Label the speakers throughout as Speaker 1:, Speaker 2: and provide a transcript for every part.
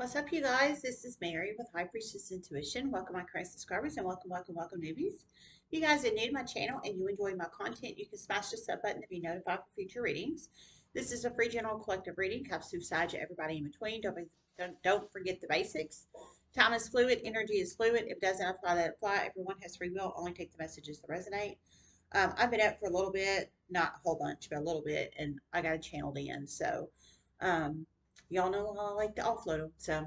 Speaker 1: What's up, you guys? This is Mary with High Priestess Intuition. Welcome, my current subscribers, and welcome, welcome, welcome, newbies. If you guys are new to my channel and you enjoy my content, you can smash the sub button to be notified for future readings. This is a free general collective reading. Cups to side you, everybody in between. Don't, be, don't, don't forget the basics. Time is fluid. Energy is fluid. If it doesn't apply, let it apply. Everyone has free will. Only take the messages that resonate. Um, I've been up for a little bit, not a whole bunch, but a little bit, and I got channeled in. So, um, y'all know I like to offload them. So,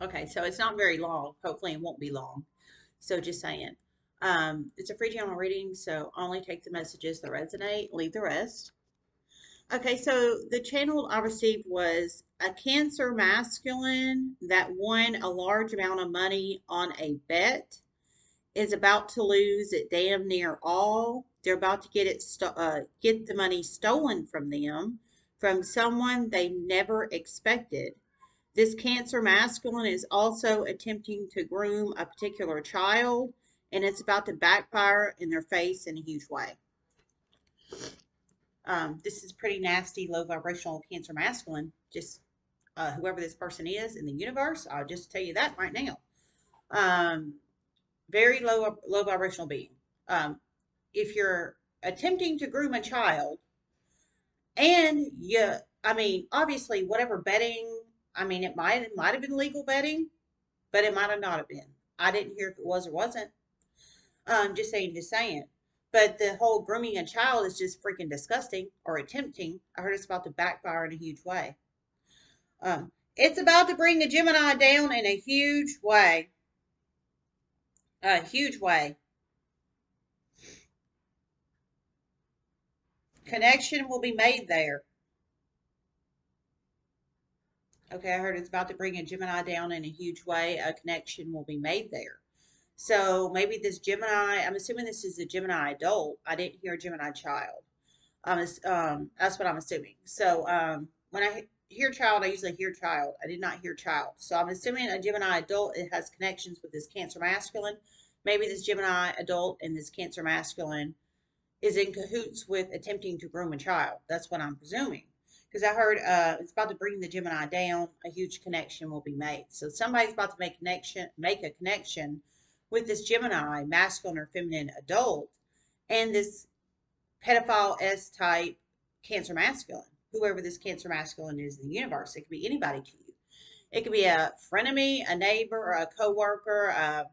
Speaker 1: okay, so it's not very long. Hopefully, it won't be long. So, just saying. Um, it's a free general reading, so only take the messages that resonate, leave the rest. Okay, so the channel I received was a Cancer masculine that won a large amount of money on a bet is about to lose it damn near all. They're about to get it uh, get the money stolen from them from someone they never expected. This Cancer masculine is also attempting to groom a particular child, and it's about to backfire in their face in a huge way. Um, this is pretty nasty, low vibrational Cancer masculine. Just uh, whoever this person is in the universe, I'll just tell you that right now. Um, very low low vibrational being. Um, if you're attempting to groom a child, and you, I mean, obviously, whatever betting, I mean, it might it might have been legal betting, but it might have not have been. I didn't hear if it was or wasn't. Um, just saying, just saying. But the whole grooming a child is just freaking disgusting or attempting. I heard it's about to backfire in a huge way. Um, it's about to bring the Gemini down in a huge way a huge way. Connection will be made there. Okay, I heard it's about to bring a Gemini down in a huge way. A connection will be made there. So maybe this Gemini, I'm assuming this is a Gemini adult. I didn't hear Gemini child. Um, um, that's what I'm assuming. So um, when I hear child, I usually hear child. I did not hear child. So I'm assuming a Gemini adult, it has connections with this Cancer masculine. Maybe this Gemini adult and this Cancer masculine is in cahoots with attempting to groom a child. That's what I'm presuming. Because I heard uh, it's about to bring the Gemini down. A huge connection will be made. So somebody's about to make connection, make a connection with this Gemini, masculine or feminine adult, and this pedophile S type Cancer masculine whoever this Cancer masculine is in the universe. It could be anybody to you. It could be a frenemy, a neighbor, a coworker, a,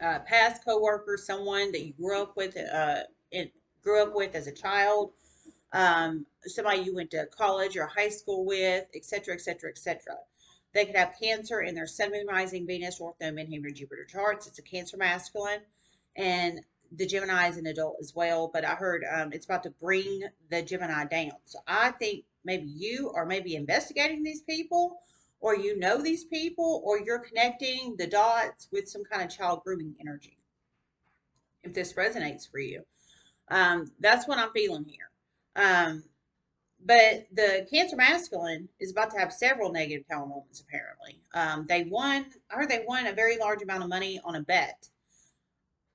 Speaker 1: a past coworker, someone that you grew up with, uh, grew up with as a child, um, somebody you went to college or high school with, etc., etc., etc. They could have Cancer in their Sun, Moon, Rising, Venus, Node, Midheaven, Jupiter charts. It's a Cancer masculine, and the Gemini is an adult as well, but I heard um, it's about to bring the Gemini down. So I think maybe you are maybe investigating these people, or you know these people, or you're connecting the dots with some kind of child grooming energy. If this resonates for you, um, that's what I'm feeling here. Um, but the Cancer masculine is about to have several negative moments. Apparently, um, they won. I heard they won a very large amount of money on a bet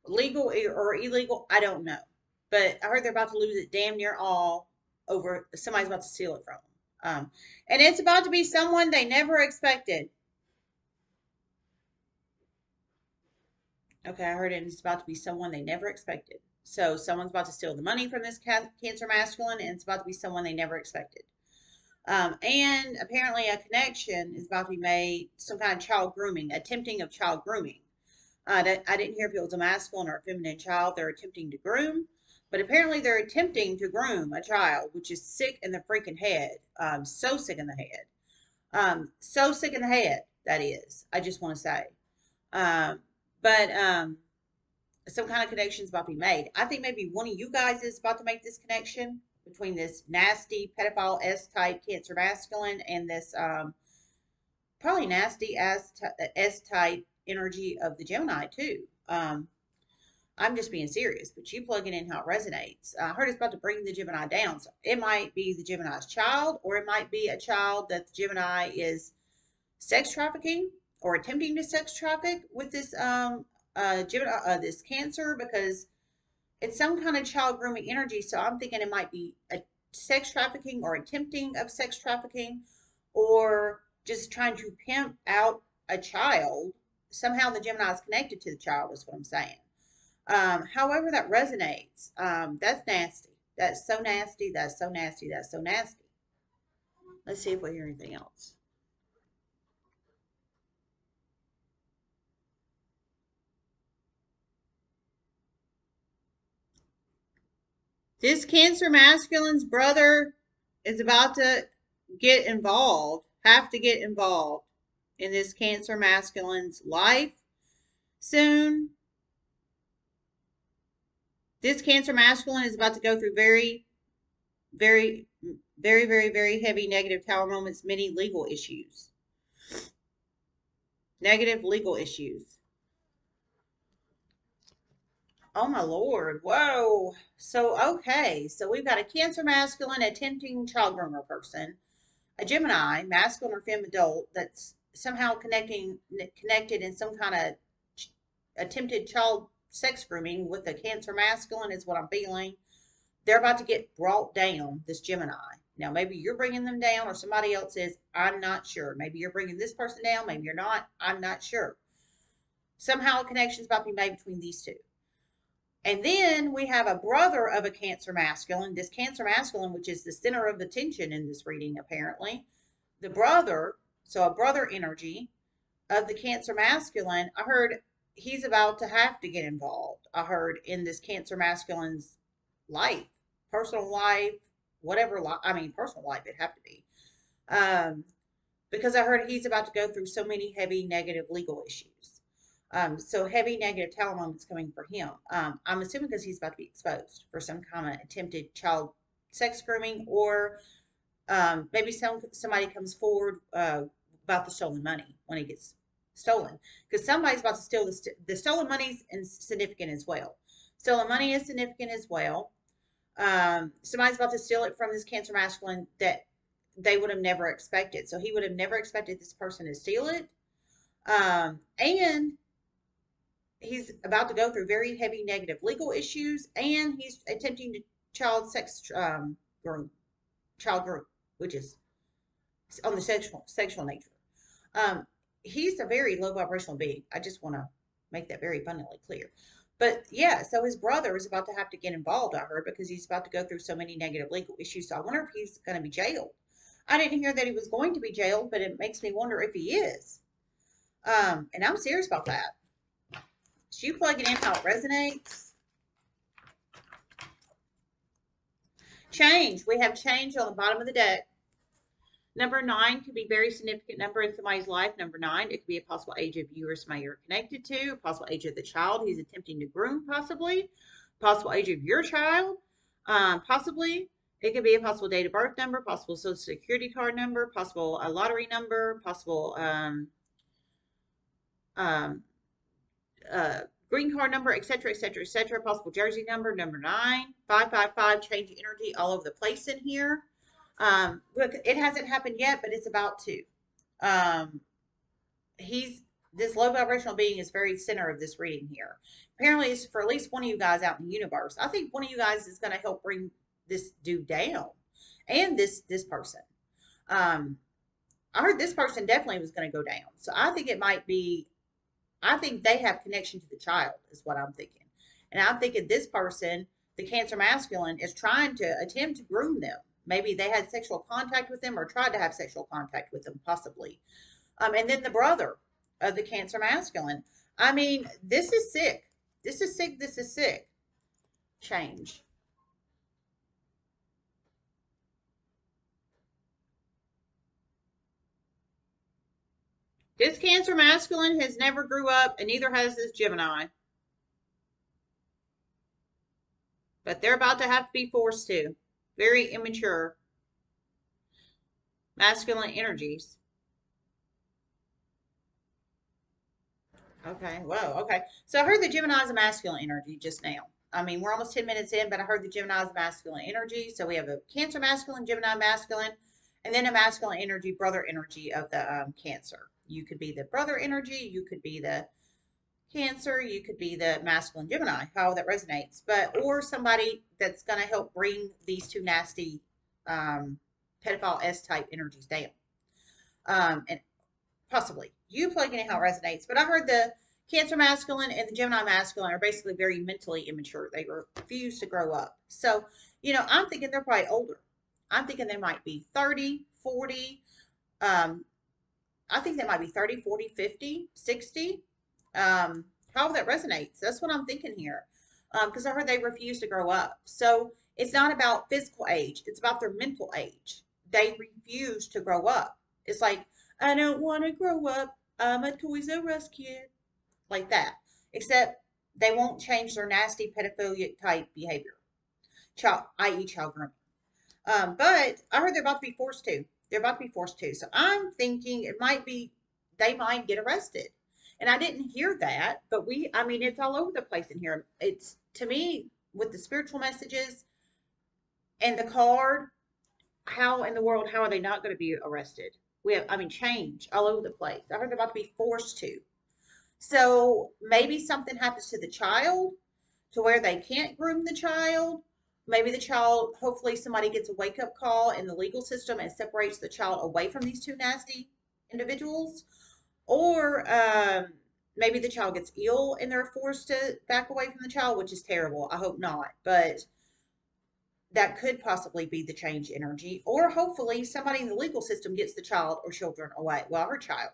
Speaker 1: legal or illegal, I don't know. But I heard they're about to lose it damn near all over somebody's about to steal it from them. Um, and it's about to be someone they never expected. Okay, I heard it. It's about to be someone they never expected. So someone's about to steal the money from this Cancer masculine, and it's about to be someone they never expected. Um, and apparently, a connection is about to be made, some kind of child grooming, attempting of child grooming. I, didn't hear if it was a masculine or a feminine child they're attempting to groom, but apparently they're attempting to groom a child, which is sick in the freaking head. Um, so sick in the head. Um, so sick in the head, that is. I just want to say. Um, but um, some kind of connection is about to be made. I think maybe one of you guys is about to make this connection between this nasty pedophile S type Cancer masculine and this um, probably nasty S type energy of the Gemini too. Um, I'm just being serious, but you plug it in how it resonates. I heard it's about to bring the Gemini down. So it might be the Gemini's child, or it might be a child that the Gemini is sex trafficking or attempting to sex traffic with this um uh Gemini uh, this Cancer because it's some kind of child grooming energy. So I'm thinking it might be a sex trafficking or attempting of sex trafficking, or just trying to pimp out a child. Somehow the Gemini is connected to the child, is what I'm saying. Um, however, that resonates. Um, that's nasty. That's so nasty. That's so nasty. That's so nasty. Let's see if we hear anything else. This Cancer masculine's brother is about to get involved, have to get involved in this Cancer masculine's life soon. This Cancer masculine is about to go through very, very, very, very, very heavy negative tower moments, many legal issues. Negative legal issues. Oh my lord. Whoa. So, okay. So we've got a Cancer masculine attempting child groomer person, a Gemini, masculine or femme adult, that's somehow connecting connected in some kind of attempted child sex grooming with a Cancer masculine is what I'm feeling. They're about to get brought down, this Gemini. Now, maybe you're bringing them down or somebody else is. I'm not sure. Maybe you're bringing this person down. Maybe you're not. I'm not sure. Somehow a connection is about to be made between these two. And then we have a brother of a Cancer masculine, this Cancer masculine, which is the center of the tension in this reading, apparently. The brother, so a brother energy of the Cancer masculine, I heard he's about to have to get involved. I heard in this Cancer masculine's life, personal life, whatever, li- I mean, personal life, it'd have to be. Um, because I heard he's about to go through so many heavy negative legal issues. Um, so heavy negative tower moments coming for him. Um, I'm assuming because he's about to be exposed for some kind of attempted child sex grooming, or um, maybe some somebody comes forward uh, about the stolen money when it gets stolen, because somebody's about to steal the st- the stolen money is significant as well. Stolen money is significant as well. Um, somebody's about to steal it from this Cancer masculine that they would have never expected. So he would have never expected this person to steal it. Um, and he's about to go through very heavy negative legal issues, and he's attempting to child sex um, groom, child group, which is on the sexual sexual nature. Um, he's a very low vibrational being. I just want to make that very abundantly clear. But yeah, so his brother is about to have to get involved, I heard, because he's about to go through so many negative legal issues. So I wonder if he's going to be jailed. I didn't hear that he was going to be jailed, but it makes me wonder if he is. Um, and I'm serious about that. So you plug it in how it resonates. Change. We have change on the bottom of the deck. Number nine could be a very significant number in somebody's life. Number nine, it could be a possible age of you or somebody you're connected to, a possible age of the child he's attempting to groom, possibly, possible age of your child, um, possibly. It could be a possible date of birth number, possible social security card number, possible a lottery number, possible um, um, uh, green card number, etc., etc., etc. Possible jersey number, number nine, five, five, five. Change energy all over the place in here. Um, look, it hasn't happened yet, but it's about to. Um, he's this low vibrational being is very center of this reading here. Apparently, it's for at least one of you guys out in the universe. I think one of you guys is going to help bring this dude down, and this this person. Um, I heard this person definitely was going to go down, so I think it might be I think they have connection to the child, is what I'm thinking. And I'm thinking this person, the Cancer masculine, is trying to attempt to groom them. Maybe they had sexual contact with them or tried to have sexual contact with them, possibly. Um, and then the brother of the Cancer masculine. I mean, this is sick. This is sick. This is sick. Change. This Cancer masculine has never grew up, and neither has this Gemini. But they're about to have to be forced to. Very immature. Masculine energies. Okay, whoa, okay. So I heard the Gemini is a masculine energy just now. I mean, we're almost 10 minutes in, but I heard the Gemini is a masculine energy. So we have a Cancer masculine, Gemini masculine, and then a masculine energy, brother energy of the um, Cancer. You could be the brother energy, you could be the Cancer, you could be the masculine Gemini, how that resonates, but or somebody that's going to help bring these two nasty um, pedophile S type energies down. Um, and possibly you plugging in how it resonates. But I heard the Cancer masculine and the Gemini masculine are basically very mentally immature. They refuse to grow up. So, you know, I'm thinking they're probably older. I'm thinking they might be 30, 40. Um, I think they might be 30, 40, 50, 60. Um, how that resonates. That's what I'm thinking here. Because um, I heard they refuse to grow up. So it's not about physical age, it's about their mental age. They refuse to grow up. It's like, I don't want to grow up. I'm a Toys R Us kid like that. Except they won't change their nasty pedophilic type behavior, child, i.e., child grooming. Um, but I heard they're about to be forced to. They're about to be forced to. So I'm thinking it might be they might get arrested. And I didn't hear that, but we, I mean, it's all over the place in here. It's to me with the spiritual messages and the card. How in the world? How are they not going to be arrested? We have, I mean, change all over the place. I heard they're about to be forced to. So maybe something happens to the child to where they can't groom the child. Maybe the child, hopefully, somebody gets a wake up call in the legal system and separates the child away from these two nasty individuals. Or um, maybe the child gets ill and they're forced to back away from the child, which is terrible. I hope not. But that could possibly be the change energy. Or hopefully, somebody in the legal system gets the child or children away. Well, her child,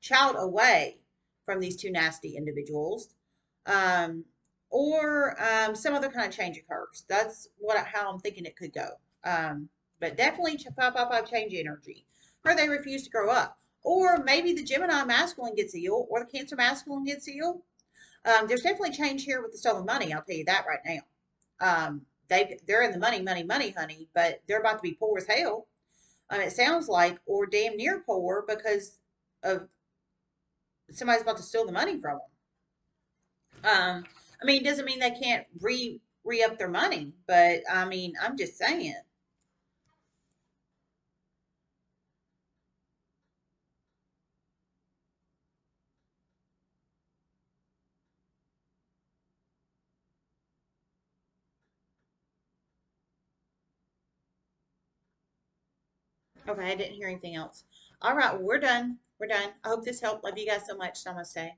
Speaker 1: child away from these two nasty individuals, um, or um, some other kind of change occurs. That's what how I'm thinking it could go. Um, but definitely 555 change energy, or they refuse to grow up, or maybe the Gemini masculine gets ill, or the Cancer masculine gets ill. Um, there's definitely change here with the stolen money. I'll tell you that right now. Um, they they're in the money, money, money, honey, but they're about to be poor as hell. Um, it sounds like, or damn near poor because of somebody's about to steal the money from them. Um, I mean, it doesn't mean they can't re re up their money, but I mean, I'm just saying. Okay, I didn't hear anything else. All right, well, we're done. We're done. I hope this helped. Love you guys so much. Namaste.